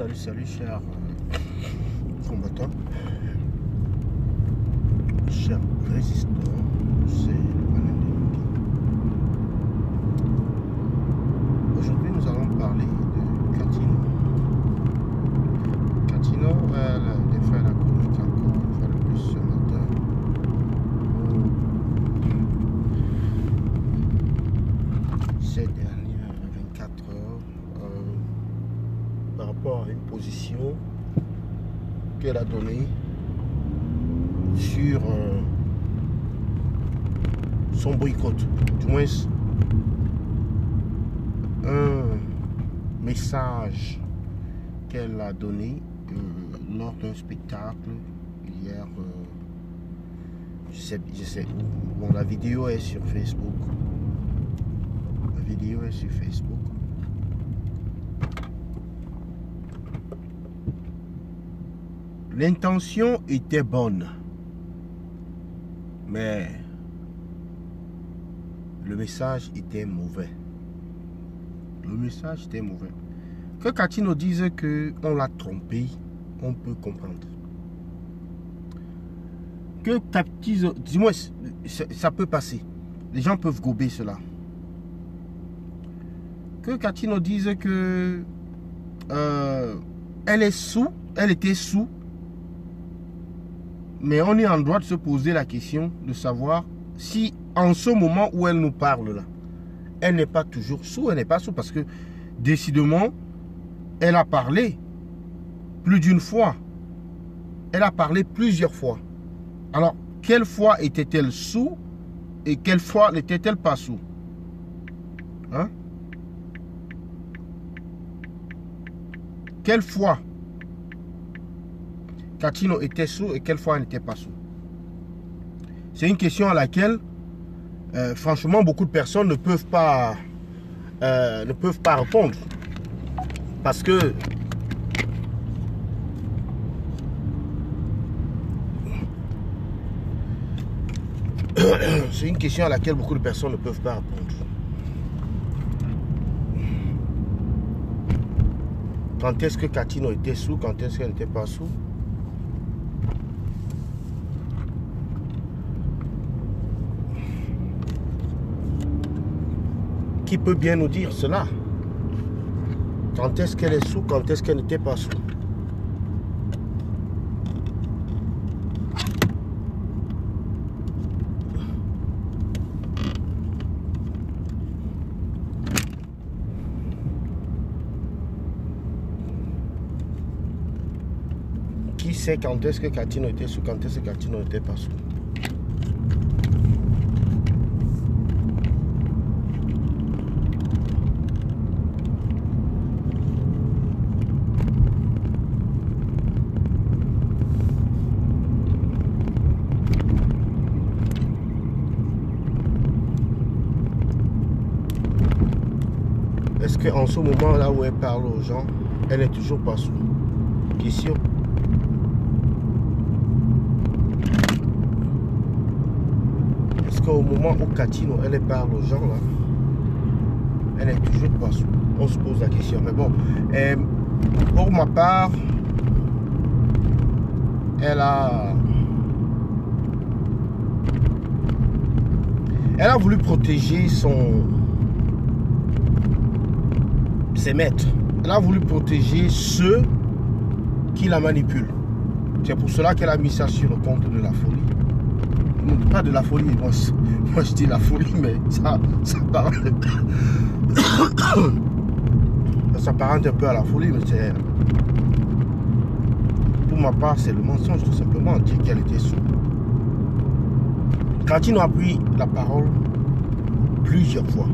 Salut, salut, chers euh, combattants, chers résistants, c'est Aujourd'hui, nous allons parler de Catino. Catino, elle a fait la chronique encore une fois de plus ce matin. Ces dernières 24 heures, euh, par rapport à une position qu'elle a donnée sur euh, son boycott. Du moins, un message qu'elle a donné euh, lors d'un spectacle hier. euh, je sais, je sais. Bon, la vidéo est sur Facebook. La vidéo est sur Facebook. L'intention était bonne. Mais le message était mauvais. Le message était mauvais. Que Catino dise que on l'a trompé, on peut comprendre. Que Catino, dis-moi, ça, peut passer. Les gens peuvent gober cela. Que Catino dise que euh, elle est sous, elle était sous, mais on est en droit de se poser la question de savoir si en ce moment où elle nous parle là, elle n'est pas toujours sous, elle n'est pas sous parce que décidément, elle a parlé plus d'une fois. Elle a parlé plusieurs fois. Alors, quelle fois était-elle sous et quelle fois n'était-elle pas sous? Hein? Quelle fois? Catino était sous et quelle fois elle n'était pas sous C'est une question à laquelle, euh, franchement, beaucoup de personnes ne peuvent pas, euh, ne peuvent pas répondre. Parce que c'est une question à laquelle beaucoup de personnes ne peuvent pas répondre. Quand est-ce que Catino était sous, quand est-ce qu'elle n'était pas sous? Qui peut bien nous dire cela? Quand est-ce qu'elle est sous, quand est-ce qu'elle n'était pas sous? Qui sait quand est-ce que Catino était sous, quand est-ce que Catino n'était pas sous? Qu'en ce moment là où elle parle aux gens, elle n'est toujours pas sous Question. Est-ce qu'au moment où Catino, elle parle aux gens là, elle n'est toujours pas sous On se pose la question. Mais bon, euh, pour ma part, elle a... Elle a voulu protéger son, ses. Elle a voulu protéger ceux qui la manipulent. C'est pour cela qu'elle a mis ça sur le compte de la folie. Non, Pas de la folie, moi, moi, je dis la folie, mais ça, ça parle. ça s'apparente un peu à la folie, mais c'est. Pour ma part, c'est le mensonge, tout simplement, dire qu'elle était sous. Catino a pris la parole plusieurs fois.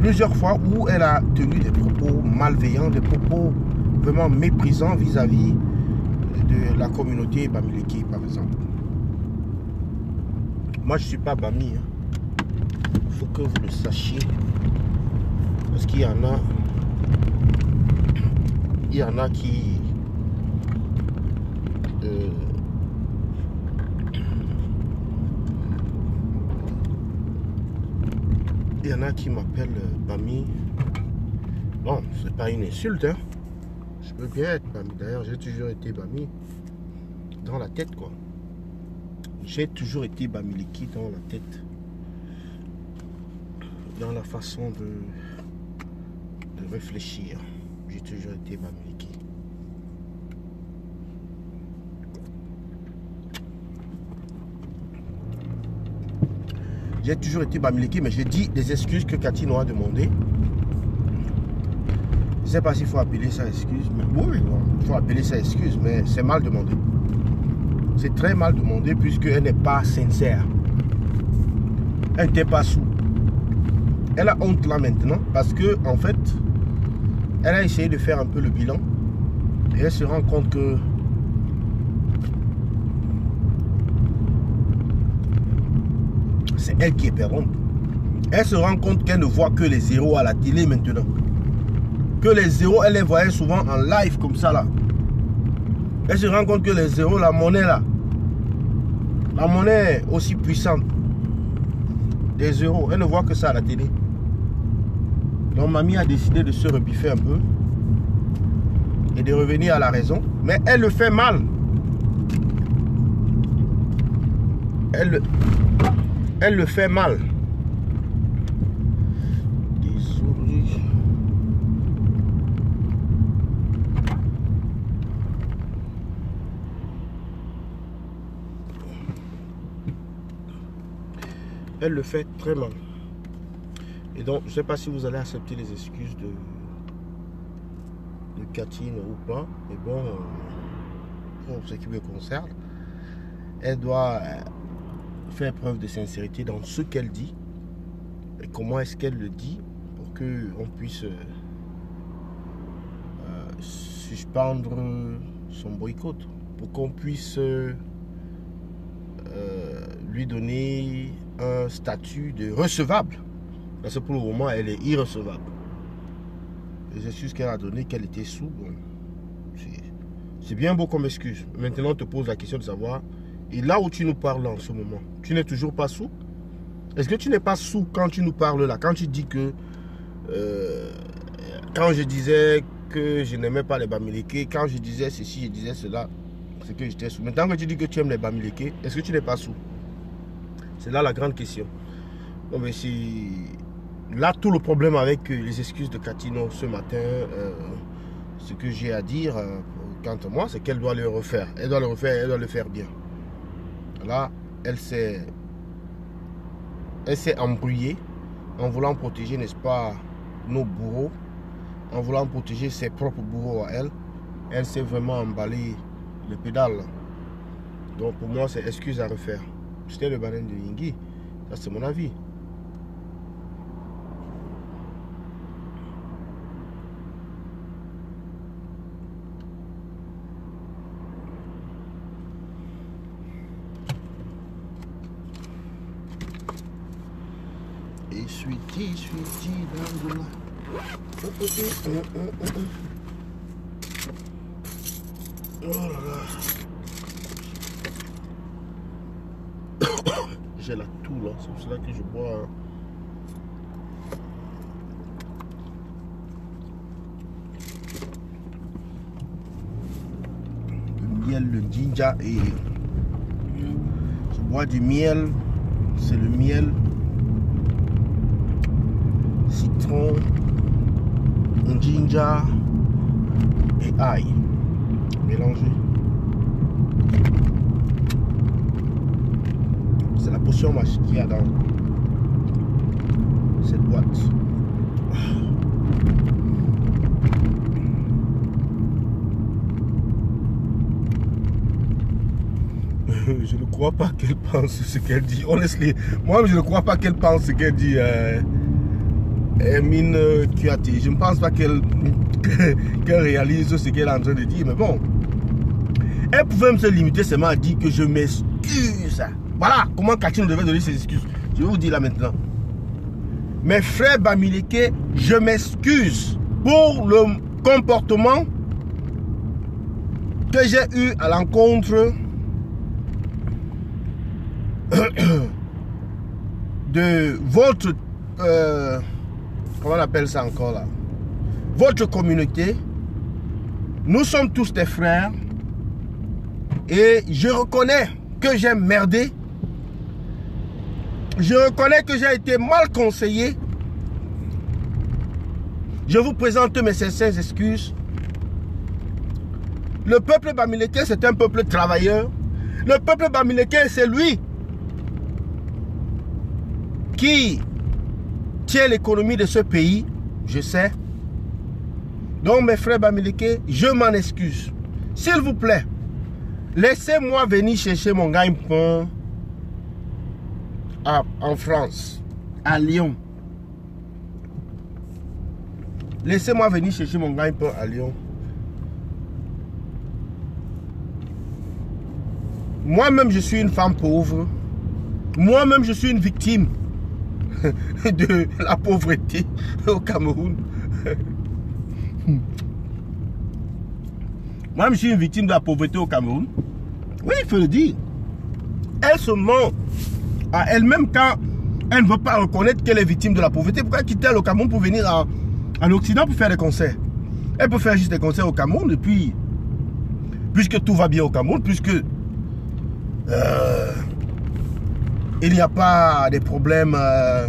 Plusieurs fois où elle a tenu des propos malveillants, des propos vraiment méprisants vis-à-vis de la communauté Bamileke, par exemple. Moi, je ne suis pas Bami. Il faut que vous le sachiez. Parce qu'il y en a. Il y en a qui. euh, Il y en a qui m'appellent euh, Bami. Bon, c'est pas une insulte, hein. Je peux bien être Bami. D'ailleurs, j'ai toujours été Bami dans la tête, quoi. J'ai toujours été Bamiliki dans la tête. Dans la façon de, de réfléchir. J'ai toujours été Bamiliki. J'ai toujours été Bamiliki, mais j'ai dit des excuses que Cathy nous a demandé. Je ne sais pas s'il faut appeler ça excuse, mais oui, il faut appeler ça excuse, mais c'est mal demandé. C'est très mal demandé puisqu'elle n'est pas sincère. Elle n'était pas sous. Elle a honte là maintenant parce que en fait, elle a essayé de faire un peu le bilan et elle se rend compte que elle qui est perdante. Elle se rend compte qu'elle ne voit que les zéros à la télé maintenant. Que les zéros, elle les voyait souvent en live comme ça là. Elle se rend compte que les zéros, la monnaie là, la monnaie aussi puissante des euros, elle ne voit que ça à la télé. Donc mamie a décidé de se rebiffer un peu et de revenir à la raison. Mais elle le fait mal. Elle, elle le fait mal. elle le fait très mal. Et donc, je ne sais pas si vous allez accepter les excuses de, de Catine ou pas. Mais bon, euh, pour ce qui me concerne, elle doit faire preuve de sincérité dans ce qu'elle dit. Et comment est-ce qu'elle le dit pour qu'on puisse euh, suspendre son boycott. Pour qu'on puisse lui donner un statut de recevable. Parce que pour le moment, elle est irrecevable. Les excuses qu'elle a données, qu'elle était sous, bon, c'est bien beau comme excuse. Maintenant, on te pose la question de savoir, et là où tu nous parles en ce moment, tu n'es toujours pas sous? Est-ce que tu n'es pas sous quand tu nous parles là? Quand tu dis que, euh, quand je disais que je n'aimais pas les Bamileke, quand je disais ceci, je disais cela, c'est que j'étais sous. Maintenant que tu dis que tu aimes les Bamileke, est-ce que tu n'es pas sous? C'est là la grande question. Non, mais si là tout le problème avec les excuses de Catino ce matin, euh, ce que j'ai à dire euh, quant à moi, c'est qu'elle doit le refaire. Elle doit le refaire, elle doit le faire bien. Là, elle s'est embrouillée en voulant protéger, n'est-ce pas, nos bourreaux, en voulant protéger ses propres bourreaux à elle. Elle s'est vraiment emballé le pédale. Donc pour moi, c'est excuse à refaire. C'était le baleine de Yingi. Ça, c'est mon avis. Là j'ai la toux là, c'est pour cela que je bois. Le miel, le ginger et je bois du miel, c'est le miel, citron, ginger et ail mélangé. la potion qu'il y a dans cette boîte. je ne crois pas qu'elle pense ce qu'elle dit. Honestly, moi je ne crois pas qu'elle pense ce qu'elle dit. Euh, Hermine Kuati. Je ne pense pas qu'elle réalise ce qu'elle est en train de dire. Mais bon, elle pouvait me se limiter seulement à dire que je m'excuse. Voilà comment Cathy devait donner ses excuses. Je vais vous dire là maintenant. Mes frères Bamileke, je m'excuse pour le comportement que j'ai eu à l'encontre de votre... Euh, on appelle ça encore là? Votre communauté. Nous sommes tous des frères. Et je reconnais que j'ai merdé. Je reconnais que j'ai été mal conseillé. Je vous présente mes sincères excuses. Le peuple bamileke, c'est un peuple travailleur. Le peuple bamileke, c'est lui qui tient l'économie de ce pays. Je sais. Donc, mes frères bamileke, je m'en excuse. S'il vous plaît, laissez-moi venir chercher mon gagne-pain en France, à Lyon. Laissez-moi venir chercher mon gagne-pain à Lyon. Moi-même, je suis une femme pauvre. Moi-même, je suis une victime de la pauvreté au Cameroun. Moi-même, je suis une victime de la pauvreté au Cameroun. Oui, il faut le dire. Elle se ment à elle-même quand elle ne veut pas reconnaître qu'elle est victime de la pauvreté. Pourquoi quitter le Cameroun pour venir en, en Occident pour faire des concerts? Elle peut faire juste des concerts au Cameroun et puis, puisque tout va bien au Cameroun, puisque euh, il n'y a pas de problèmes. Euh,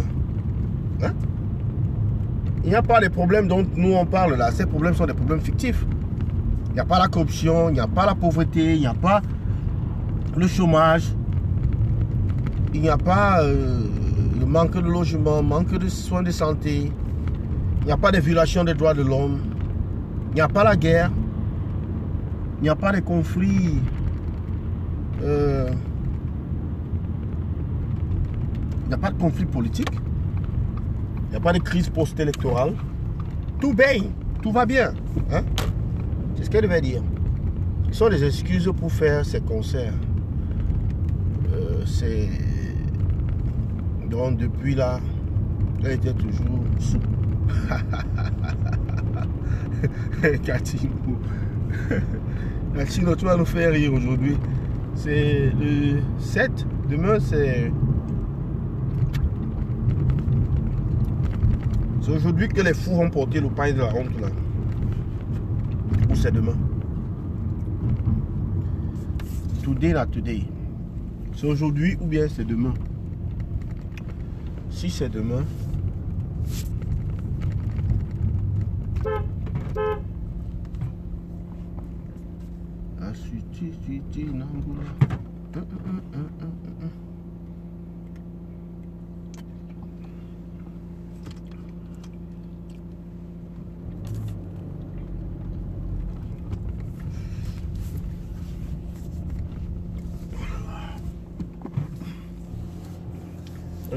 hein? Il n'y a pas de problèmes dont nous on parle là. Ces problèmes sont des problèmes fictifs. Il n'y a pas la corruption, il n'y a pas la pauvreté, il n'y a pas le chômage, il n'y a pas euh, le manque de logement, manque de soins de santé, il n'y a pas de violation des droits de l'homme, il n'y a pas la guerre, il n'y a pas de conflits euh, il n'y a pas de conflit politique. Il n'y a pas de crise post-électorale. Tout bien, tout va bien. Hein? C'est ce qu'elle devait dire. Ce sont des excuses pour faire ces concerts. Euh, c'est. Donc depuis là, elle était toujours sous. Catino. Catino, tu vas nous faire rire aujourd'hui. C'est le 7. Demain, c'est. C'est aujourd'hui que les fous vont porter le pain de la honte là. Ou c'est demain. Today là, today. C'est aujourd'hui ou bien c'est demain. Si c'est demain,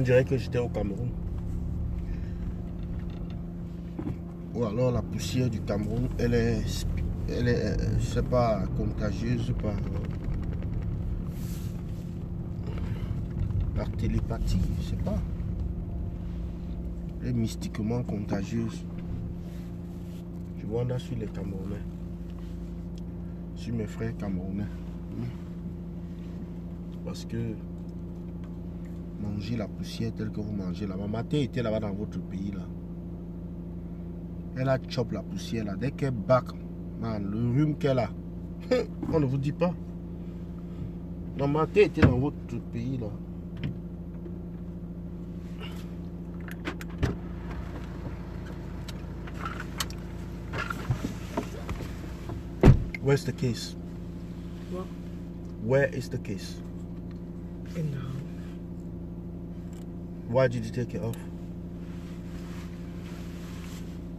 dirait que j'étais au Cameroun. Ou alors la poussière du Cameroun, elle est elle est, euh, je sais pas, contagieuse par, par télépathie, je sais pas. Elle est mystiquement contagieuse. Je vois là sur les Camerounais. Sur mes frères Camerounais. Parce que manger la poussière telle que vous mangez là-bas. Ma était là-bas dans votre pays là. Elle a chop la poussière là. Dès qu'elle bac le rhume qu'elle a. On ne vous dit pas. Non, ma tête était dans votre pays là. Where's the case? What? Where is the case? In the home. Why did you take it off?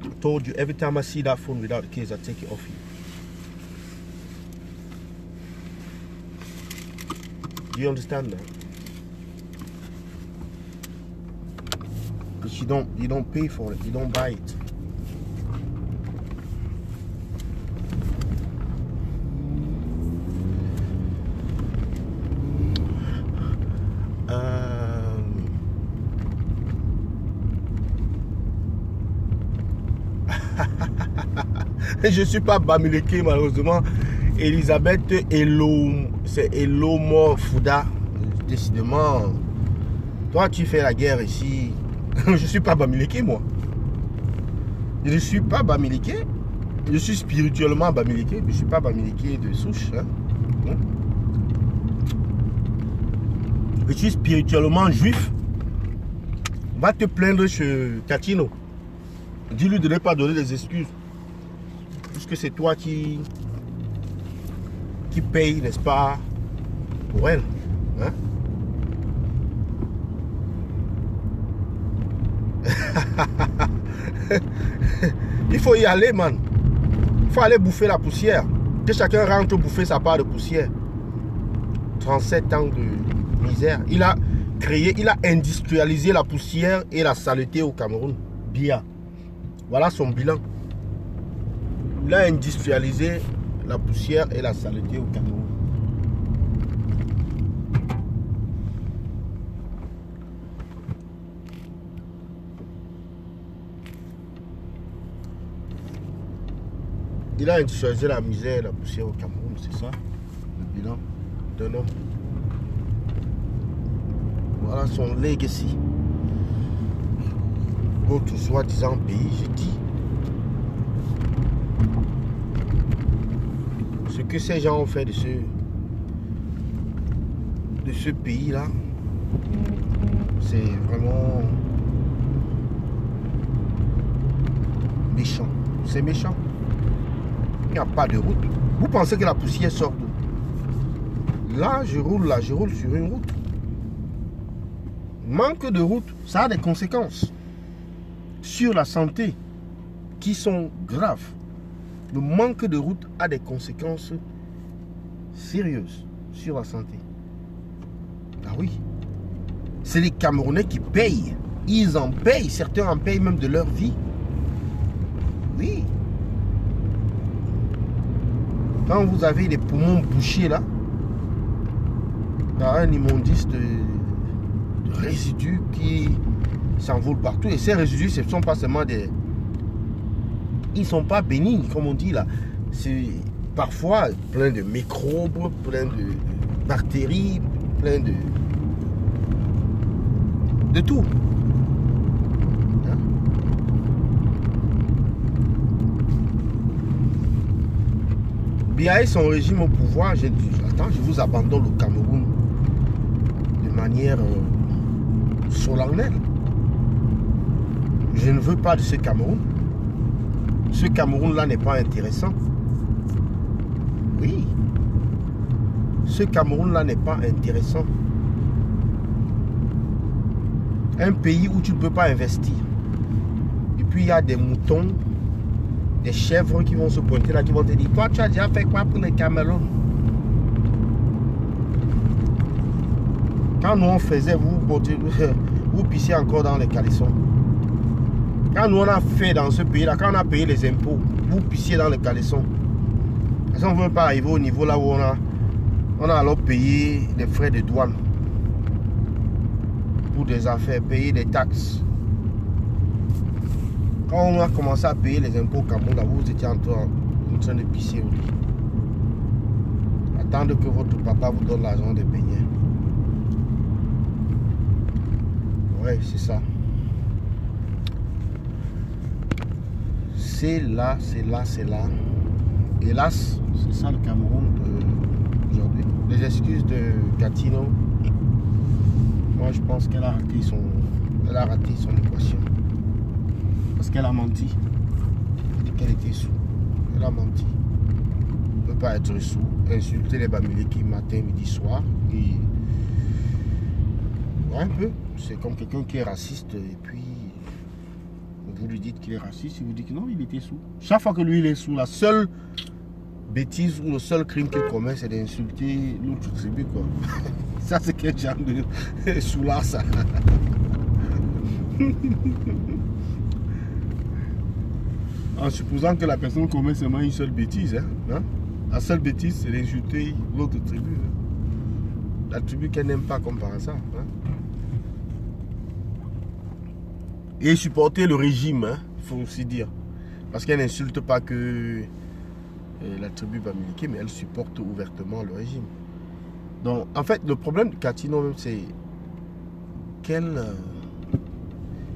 I told you every time I see that phone without the case, I take it off you. Do you understand that? Because you don't you don't pay for it, you don't buy it. Je ne suis pas Bamileke malheureusement. Elisabeth c'est Elomo Fouda. Décidément, toi tu fais la guerre ici. je ne suis pas Bamileke moi. Je ne suis pas Bamileke. Je suis spirituellement Bamileke. Je ne suis pas Bamileke de souche. hein. Non. Je suis spirituellement juif. Va te plaindre chez Catino. Dis-lui de ne pas donner des excuses. Puisque c'est toi qui, qui paye, n'est-ce pas, pour elle. hein? Il faut y aller, man. Il faut aller bouffer la poussière. Que chacun rentre bouffer sa part de poussière. 37 ans de misère. Il a créé, il a industrialisé la poussière et la saleté au Cameroun. Bia. Voilà son bilan. Il a industrialisé la poussière et la saleté au Cameroun. Il a industrialisé la misère et la poussière au Cameroun, c'est ça le bilan d'un homme. Voilà son legacy. Votre soi-disant pays, j'ai dit. Ce que ces gens ont fait de ce, de ce pays-là, c'est vraiment méchant. C'est méchant. Il n'y a pas de route. Vous pensez que la poussière sort d'où? Là, je roule là, je roule sur une route. Manque de route, ça a des conséquences sur la santé qui sont graves. Le manque de route a des conséquences sérieuses sur la santé. Ah oui. C'est les Camerounais qui payent. Ils en payent. Certains en payent même de leur vie. Oui. Quand vous avez les poumons bouchés là, a un immondice de, de résidus qui s'envolent partout. Et ces résidus, ce ne sont pas seulement des... Ils sont pas bénignes, comme on dit là. C'est parfois plein de microbes, plein de bactéries, plein de... De tout. Hein? Son régime au pouvoir, j'ai dit, attends, je vous abandonne au Cameroun de manière euh, solennelle. Je ne veux pas de ce Cameroun. Ce Cameroun-là n'est pas intéressant. Oui. Ce Cameroun-là n'est pas intéressant. Un pays où tu ne peux pas investir. Et puis il y a des moutons, des chèvres qui vont se pointer là, qui vont te dire, toi tu as déjà fait quoi pour le Cameroun? Quand nous on faisait, vous, vous pissiez encore dans les caleçons. Quand nous on a fait dans ce pays-là, quand on a payé les impôts, vous pissiez dans les caleçons. Parce qu'on ne veut pas arriver au niveau là où on a, on a alors payé des frais de douane pour des affaires, payer des taxes. Quand on a commencé à payer les impôts au Cameroun, là, vous étiez en train, de pisser. Attendre que votre papa vous donne l'argent de payer. Ouais, c'est ça. C'est là, c'est là, c'est là. Hélas, c'est ça le Cameroun d'aujourd'hui. Les excuses de Gatino, moi je pense qu'elle a raté son, elle a raté son équation. Parce qu'elle a menti. Elle dit qu'elle était sous. Elle a menti. Elle ne peut pas être sous. Insulter les Bamileki matin, midi, soir. Et... Un peu. C'est comme quelqu'un qui est raciste et puis vous lui dites qu'il est raciste, il vous dit que non, il était sous. Chaque fois que lui il est sous, la seule bêtise ou le seul crime qu'il commet, c'est d'insulter l'autre tribu. Ça, c'est quel genre de sous-là, ça. En supposant que la personne commet seulement une seule bêtise. Hein, hein. La seule bêtise, c'est d'insulter l'autre tribu. hein. La tribu qu'elle n'aime pas comme par hein. Et supporter le régime, il faut aussi dire. Parce qu'elle n'insulte pas que euh, la tribu Bamileke, mais elle supporte ouvertement le régime. Donc, en fait, le problème de Catino, même, c'est qu'elle euh,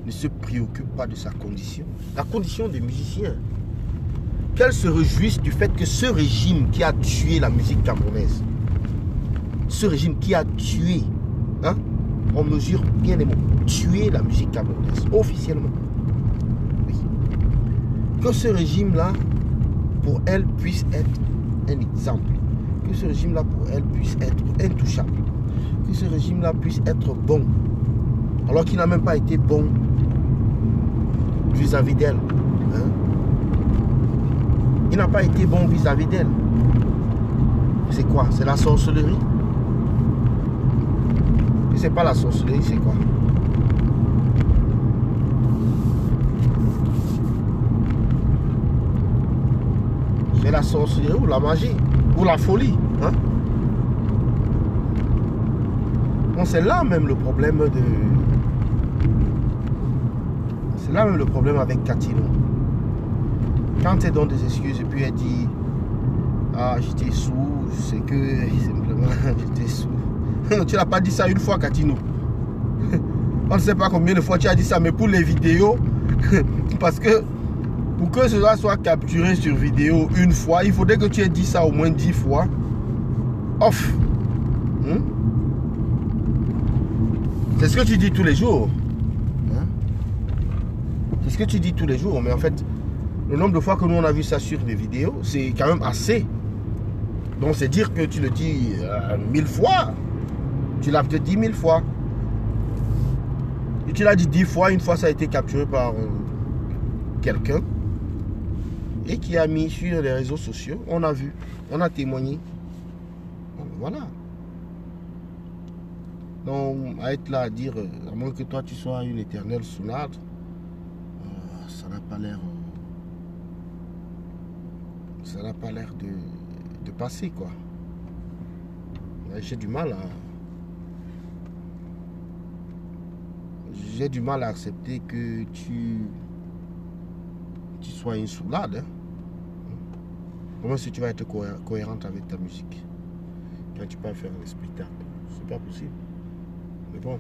ne se préoccupe pas de sa condition, la condition des musiciens. Qu'elle se réjouisse du fait que ce régime qui a tué la musique camerounaise, ce régime qui a tué, hein, on mesure bien les mots, tué la musique camerounaise, officiellement. Oui. Que ce régime-là, pour elle, puisse être un exemple. Que ce régime-là, pour elle, puisse être intouchable. Que ce régime-là puisse être bon. Alors qu'il n'a même pas été bon vis-à-vis d'elle. hein. Il n'a pas été bon vis-à-vis d'elle. C'est quoi? C'est la sorcellerie? C'est pas la sorcellerie, c'est quoi? C'est la sorcellerie ou la magie? Ou la folie. Hein? C'est là même le problème de. C'est là même le problème avec Catino. Quand elle donne des excuses et puis elle dit Ah, j'étais sous, c'est que simplement j'étais sous. Tu n'as pas dit ça une fois, Catino. On ne sait pas combien de fois tu as dit ça, mais pour les vidéos, parce que pour que cela soit capturé sur vidéo une fois, il faudrait que tu aies dit ça au moins dix fois. Off. Hmm? C'est ce que tu dis tous les jours. Hein? C'est ce que tu dis tous les jours. Mais en fait, le nombre de fois que nous on a vu ça sur des vidéos, c'est quand même assez. Donc c'est dire que tu le dis euh, mille fois. Tu l'as peut-être dit mille fois. Et tu l'as dit dix fois, une fois ça a été capturé par euh, quelqu'un. Et qui a mis sur les réseaux sociaux. On a vu, on a témoigné. Voilà. Donc, à être là à dire, euh, à moins que toi tu sois une éternelle soulade, euh, ça n'a pas l'air. euh, ça n'a pas l'air de, de passer, quoi. J'ai du mal à. J'ai du mal à accepter que tu. Tu sois une soulade. Comment si tu vas être cohé- cohérente avec ta musique Quand tu peux faire des spectacles. C'est pas possible. Mais bon,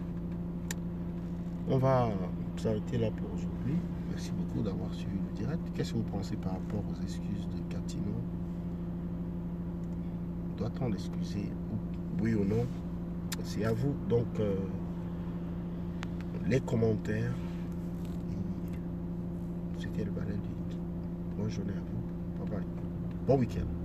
on va s'arrêter là pour aujourd'hui. Merci beaucoup d'avoir suivi le direct. Qu'est-ce que vous pensez par rapport aux excuses de Catino? Doit-on l'excuser Oui ou non? C'est à vous. Donc, euh, les commentaires. C'était le balai Bonne journée à vous. Bye bye. Bon week-end.